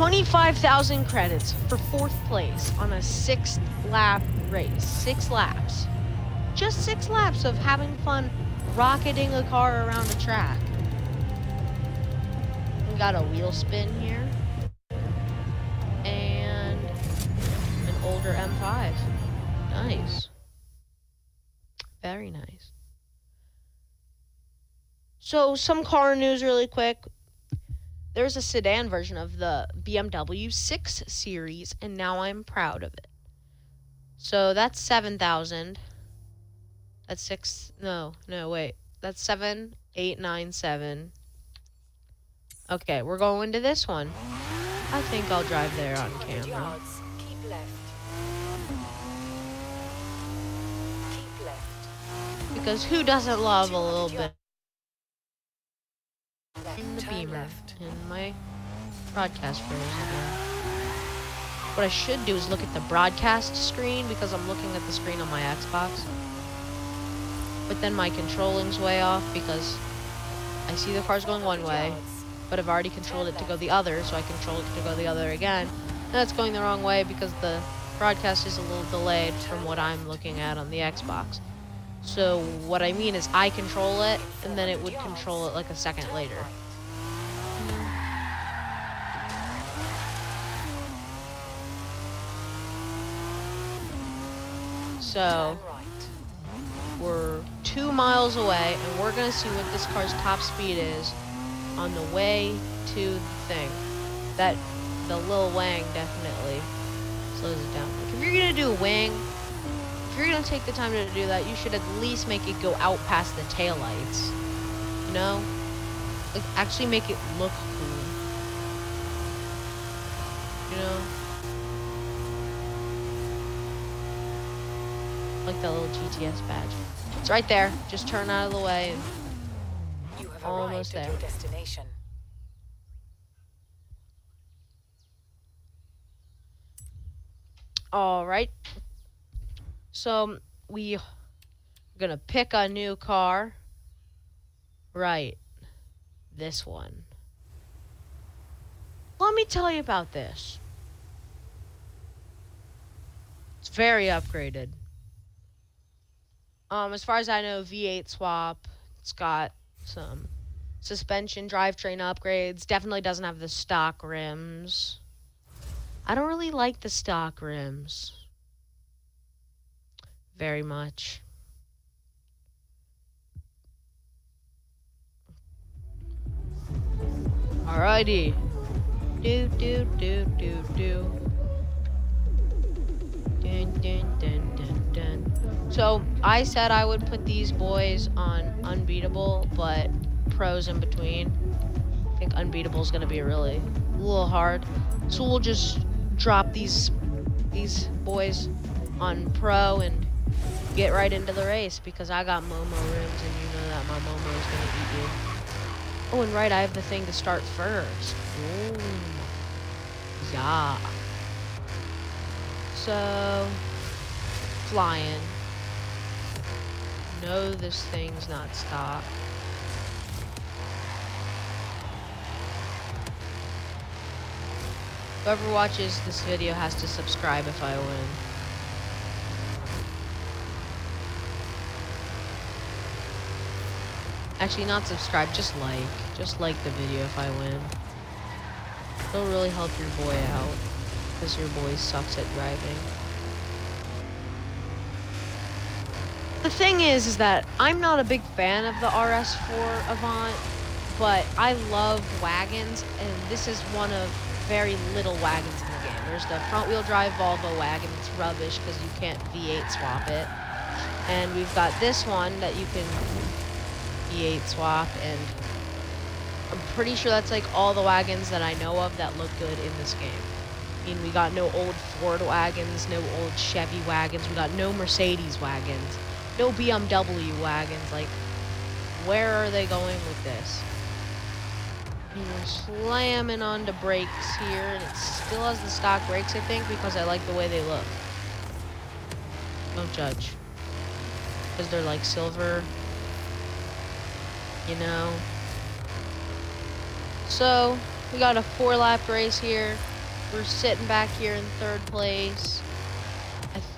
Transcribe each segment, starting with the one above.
25,000 credits for fourth place on a six lap race. Six laps. Just six laps of having fun rocketing a car around a track. We got a wheel spin here. And an older M5. Nice. Very nice. So, some car news really quick. There's a sedan version of the BMW 6 Series, and now I'm proud of it. So, that's 7,000. That's 6. No, no, wait. That's 7,897. Okay, we're going to this one. I think I'll drive there on camera. Yards. Keep left. Keep left. Because who doesn't love a little bit In the beamer left. in my broadcast again? What I should do is look at the broadcast screen because I'm looking at the screen on my Xbox. But then my controlling's way off because I see the car's going one way, but I've already controlled it to go the other, so I control it to go the other again. And that's going the wrong way because the broadcast is a little delayed from what I'm looking at on the Xbox. So what I mean is I control it, and then it would control it like a second later. So we're two miles away, and we're gonna see what this car's top speed is on the way to the thing. That the Lil Wang definitely slows it down. Like if you're gonna do a wing, if you're gonna take the time to do that, you should at least make it go out past the taillights. You know? Like actually make it look cool. You know? Like that little GTS badge. It's right there. Just turn out of the way. You have Almost arrived at there. your destination. All right. So we are gonna pick a new car. Right. This one. Let me tell you about this. It's very upgraded. Um, as far as I know, V8 swap. It's got some suspension, drivetrain upgrades. Definitely doesn't have the stock rims. I don't really like the stock rims. Very much. Alrighty. Do do do do do. Dun, dun, dun. So I said I would put these boys on unbeatable, but pros in between. I think unbeatable is gonna be really a little hard. So we'll just drop these these boys on pro and get right into the race because I got Momo rims and you know that my Momo is gonna eat you. Oh, and right, I have the thing to start first. Ooh. Yeah. So, flying. No, this thing's not stock. Whoever watches this video has to subscribe if I win. Actually, not subscribe, just like. Just like the video if I win. It'll really help your boy out. Because your boy sucks at driving. The thing is, is that I'm not a big fan of the RS4 Avant, but I love wagons, and this is one of very little wagons in the game. There's the front-wheel drive Volvo wagon. It's rubbish because you can't V8 swap it. And we've got this one that you can V8 swap, and I'm pretty sure that's like all the wagons that I know of that look good in this game. I mean, we got no old Ford wagons, no old Chevy wagons, we got no Mercedes wagons, no BMW wagons. Like, where are they going with this? And we're slamming onto brakes here, and it still has the stock brakes, I think, because I like the way they look. Don't judge. Because they're like silver. You know? So, we got a four lap race here. We're sitting back here in third place.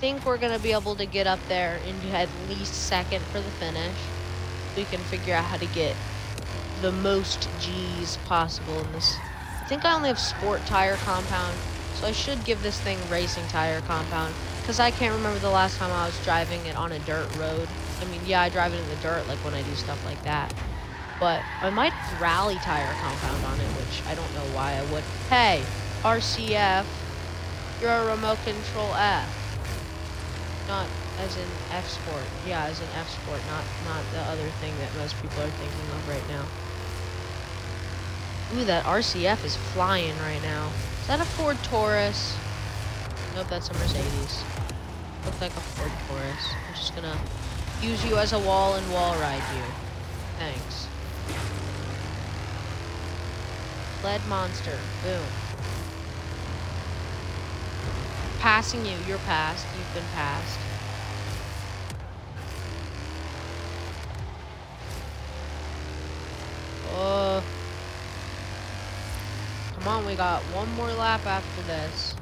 I think we're gonna be able to get up there and at least second for the finish. We can figure out how to get the most G's possible in this. I think I only have sport tire compound, so I should give this thing racing tire compound. Because I can't remember the last time I was driving it on a dirt road. I mean, yeah, I drive it in the dirt, like when I do stuff like that. But I might rally tire compound on it, which I don't know why I would. Hey, RCF, you're a remote control F. Not as in F Sport. Yeah, as in F Sport, not not the other thing that most people are thinking of right now. Ooh, that RCF is flying right now. Is that a Ford Taurus? Nope, that's a Mercedes. Looks like a Ford Taurus. I'm just gonna use you as a wall and wall ride you. Thanks. Lead monster. Boom. Passing you. You're passed. You've been passed. Oh. Come on, we got one more lap after this.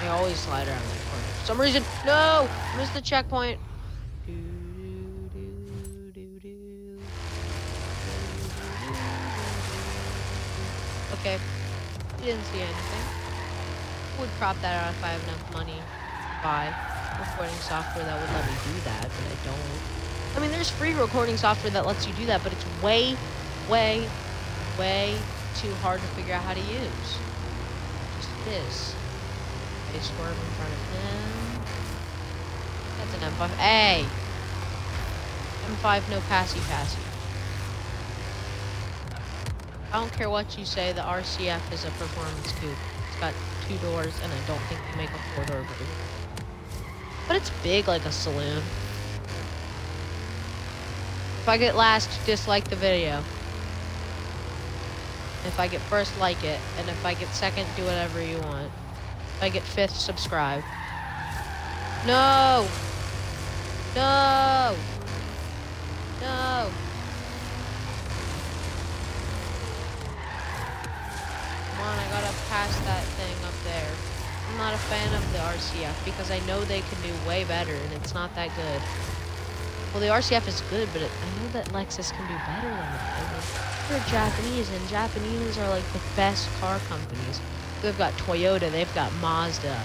I always slide around that corner. For some reason, no! Missed the checkpoint. Okay. Didn't see anything. Would prop that out if I have enough money to buy recording software that would let me do that, but I don't. I mean, there's free recording software that lets you do that, but it's way, way, way too hard to figure out how to use. Just this. Okay, swerve in front of him. That's an M5. Hey! M5, no passy passy. I don't care what you say, the RCF is a performance coupe. It's got two doors, and I don't think they make a four-door version. But it's big like a saloon. If I get last, dislike the video. If I get first, like it. And if I get second, do whatever you want. If I get fifth, subscribe. No! No! No! Come on, I gotta pass that thing up there. I'm not a fan of the RCF because I know they can do way better and it's not that good. Well, the RCF is good, but it, I know that Lexus can do better than that. They're Japanese, and Japanese are like the best car companies. They've got Toyota, they've got Mazda,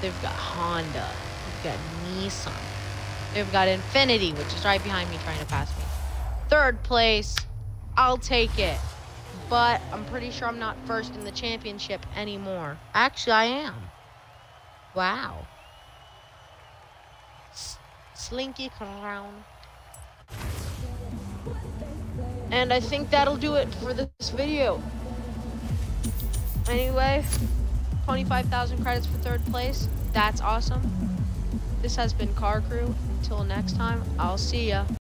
they've got Honda, they've got Nissan, they've got Infiniti, which is right behind me trying to pass me. Third place, I'll take it. But I'm pretty sure I'm not first in the championship anymore. Actually, I am. Wow. S Slinky Crown. And I think that'll do it for this video. Anyway, 25,000 credits for third place. That's awesome. This has been Car Crew. Until next time, I'll see ya.